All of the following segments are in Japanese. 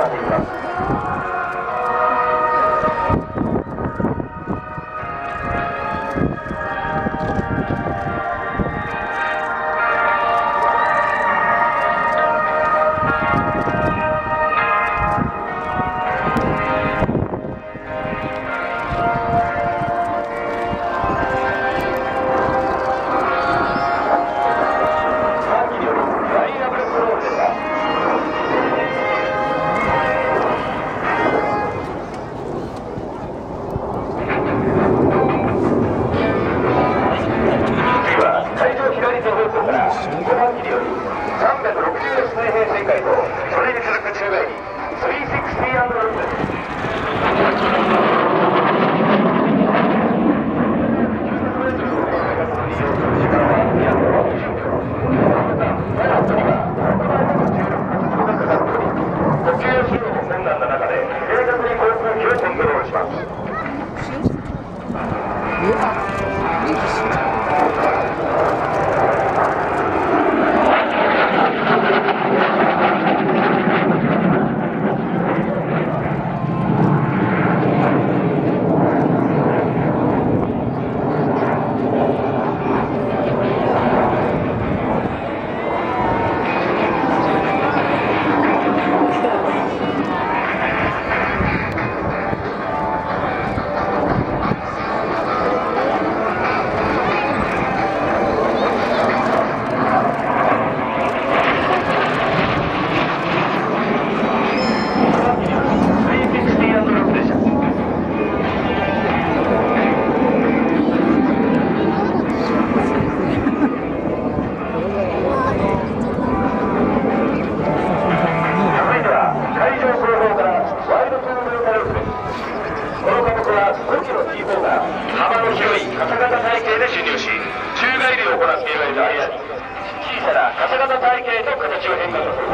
las mismas. 体系と形を変化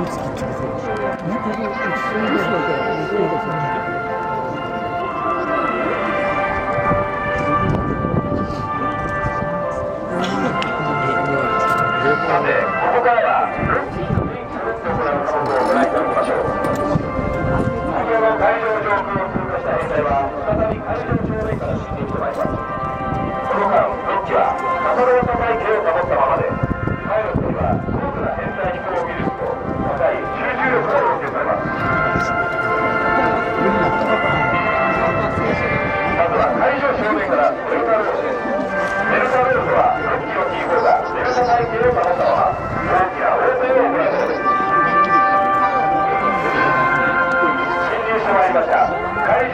を作ってくださ。ここからは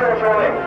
Central Building.